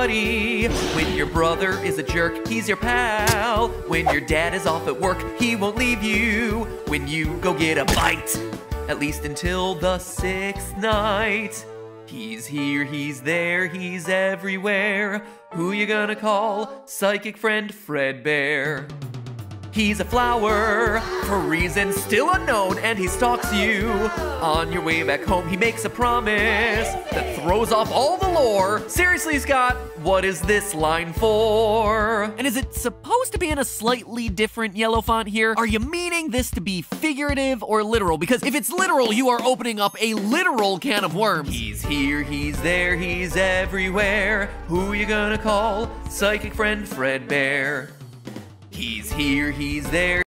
buddy. When your brother is a jerk, he's your pal. When your dad is off at work, he won't leave you. When you go get a bite, at least until the sixth night. He's here, he's there, he's everywhere. Who you gonna call? Psychic friend Fredbear. He's a flower for reasons still unknown, and he stalks you. On your way back home, he makes a promise that throws off all the lore. Seriously, Scott, what is this line for? And is it supposed to be in a slightly different yellow font here? Are you meaning this to be figurative or literal? Because if it's literal, you are opening up a literal can of worms. He's here, he's there, he's everywhere. Who you gonna call? Psychic friend Fredbear. He's here, he's there.